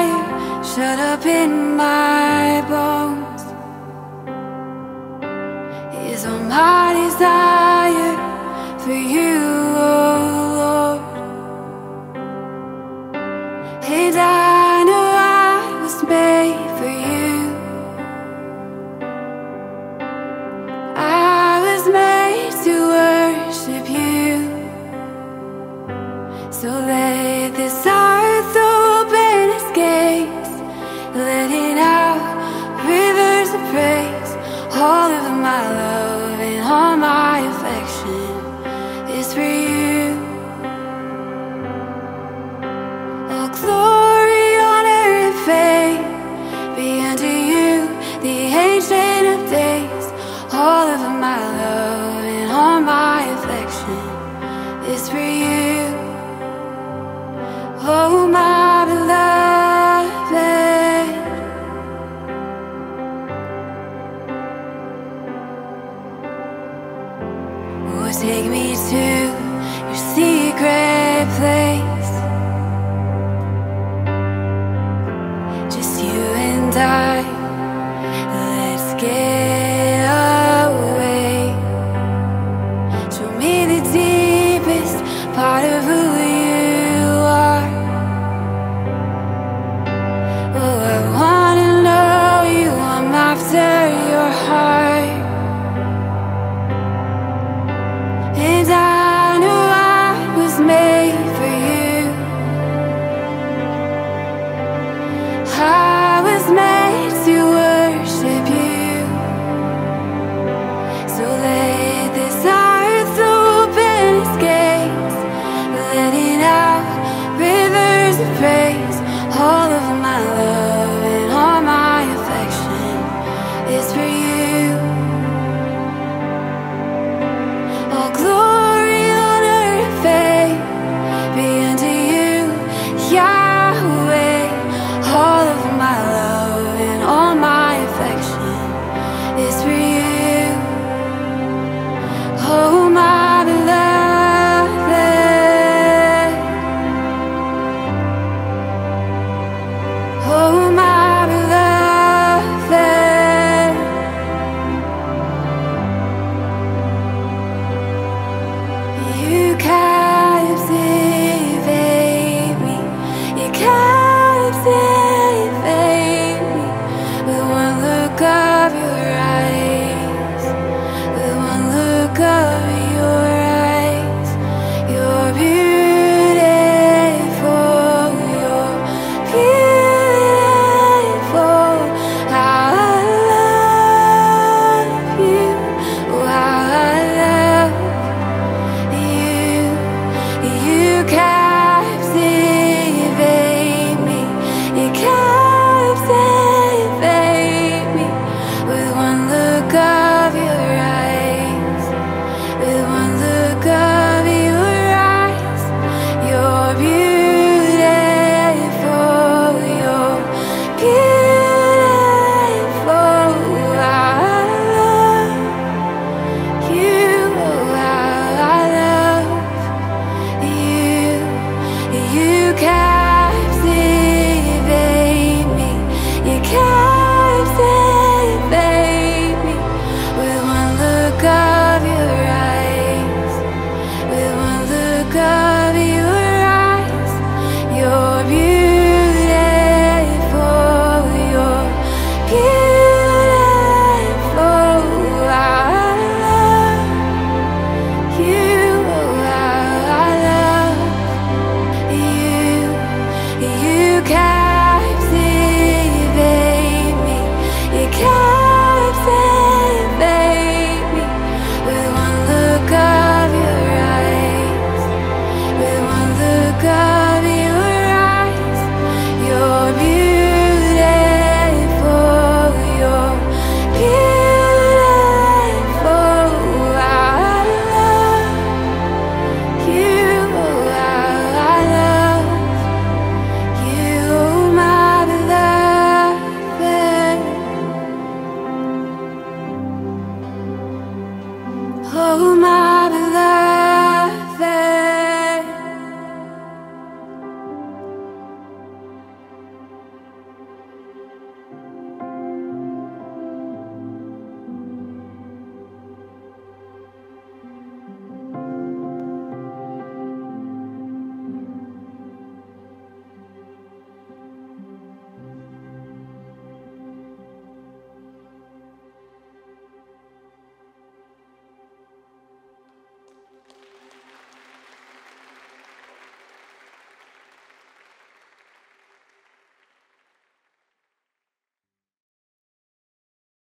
fire shut up in my bones. Is on my my love and all my affection is for you. All glory, honor, and fame be unto you, the ancient of days. All of my love and all my affection is for you. Oh. to your secret place. rain